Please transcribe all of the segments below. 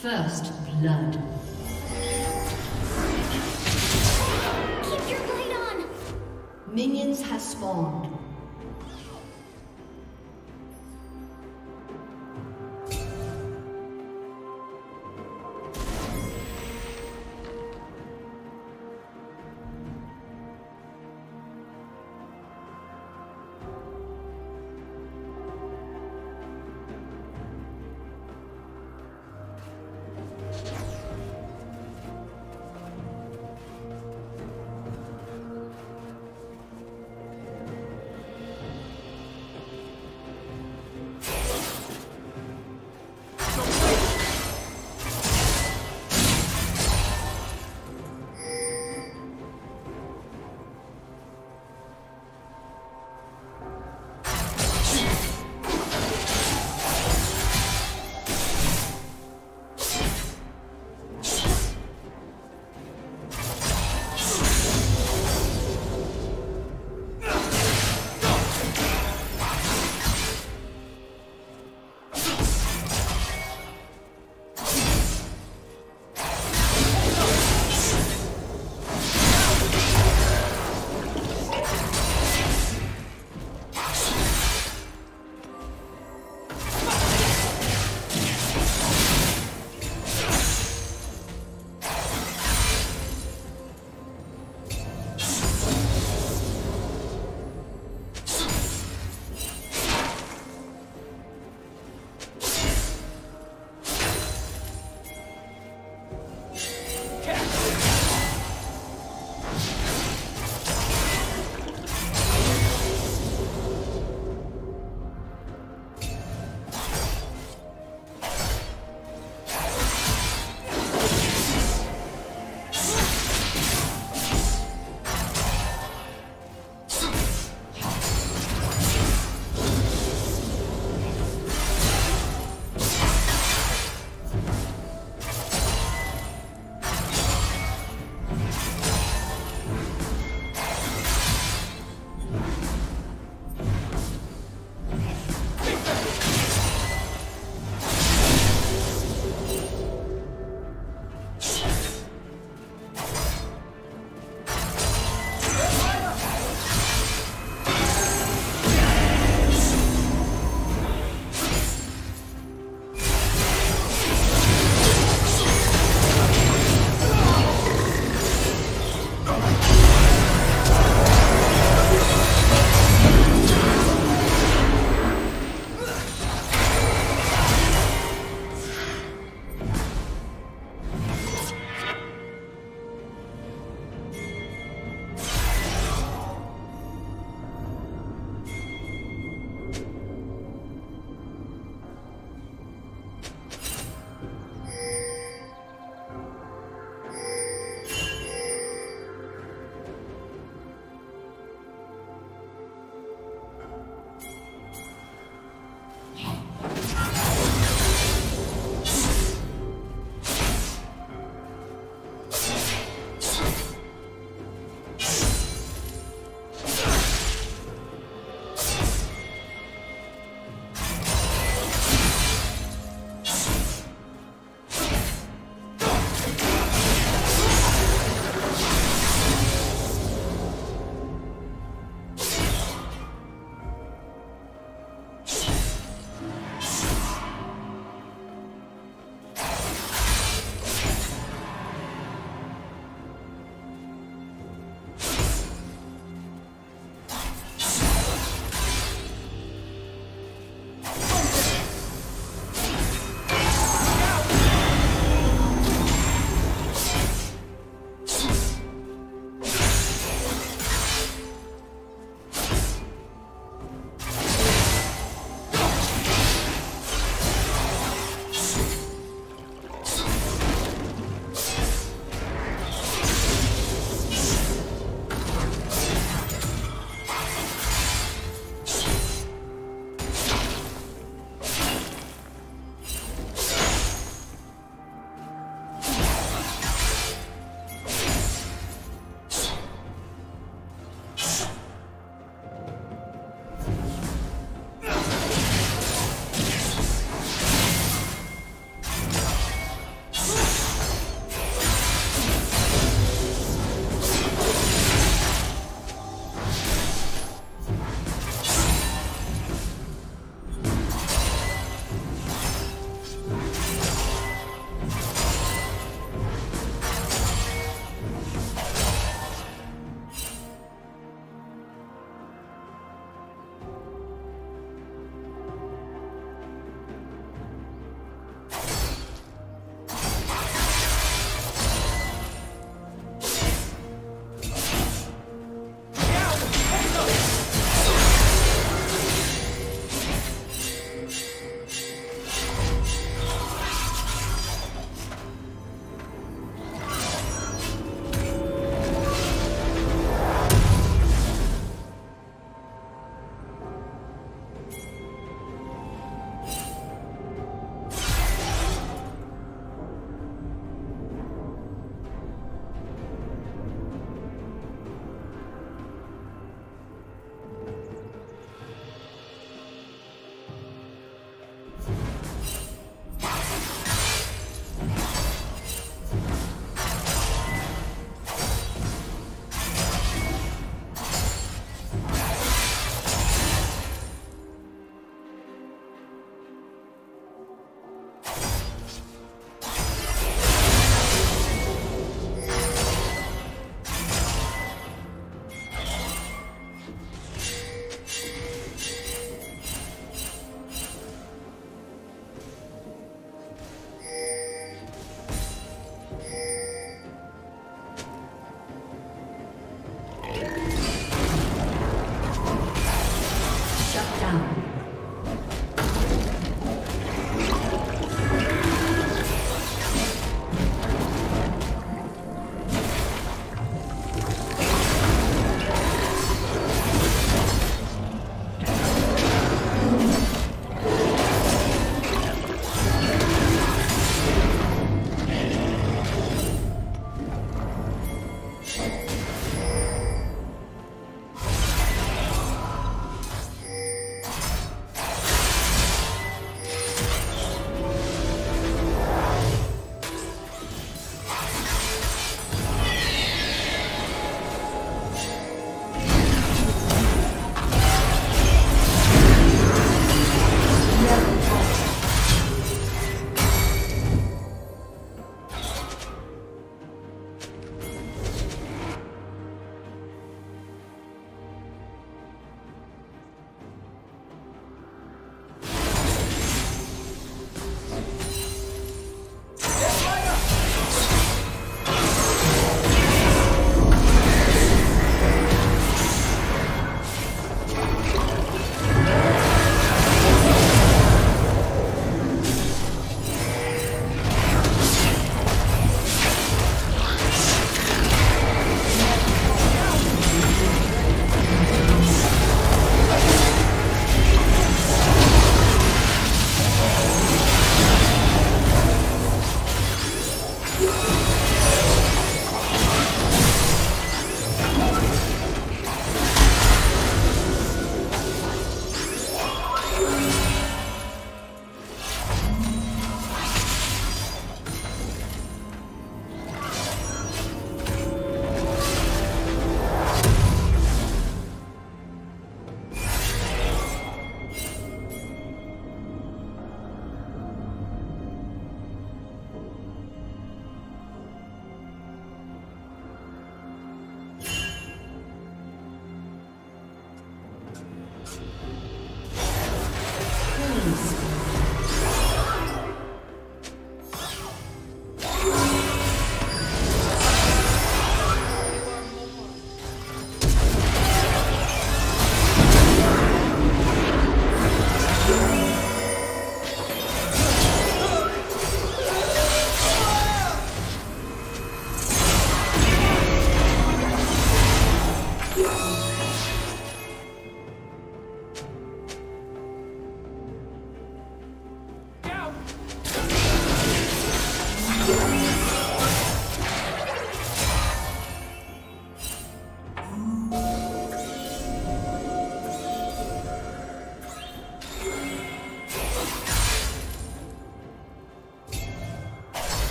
First blood. Keep your light on! Minions have spawned.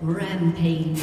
Rampage.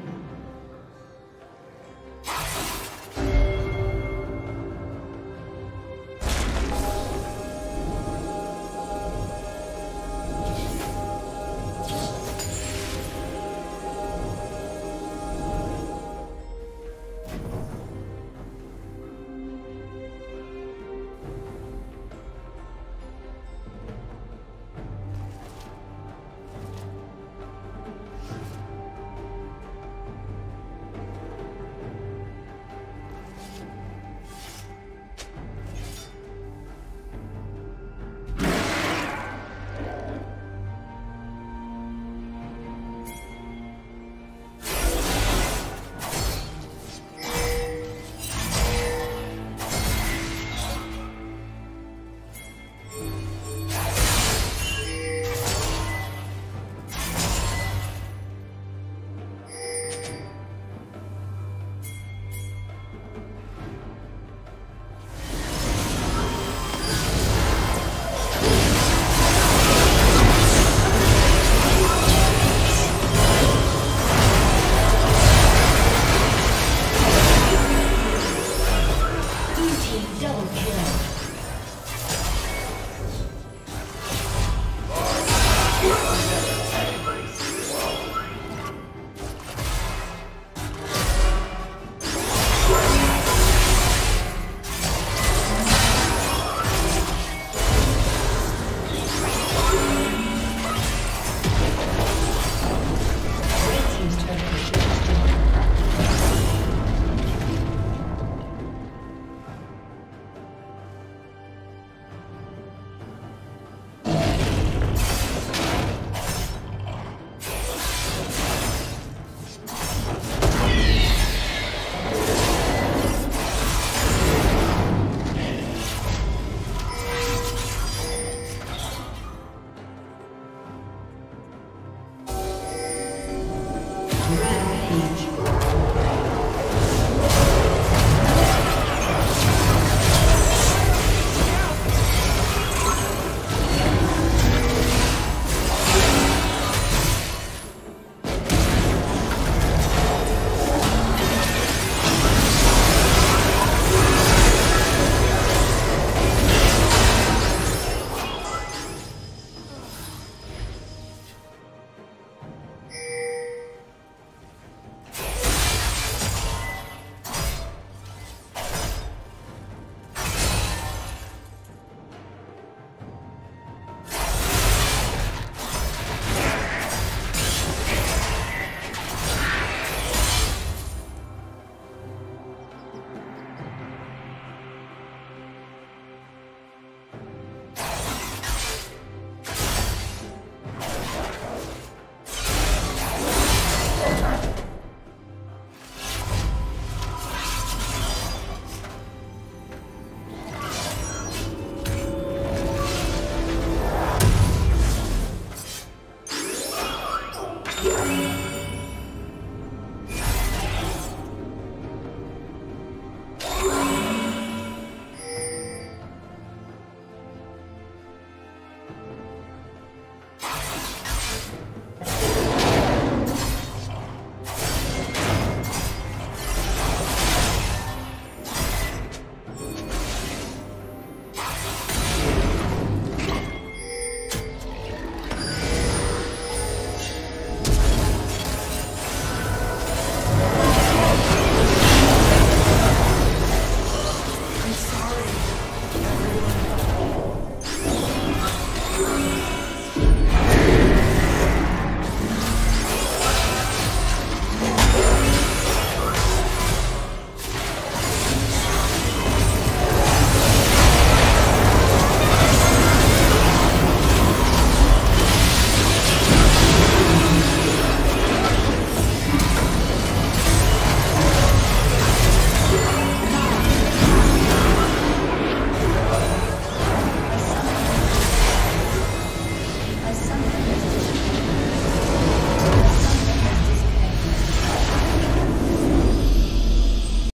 Red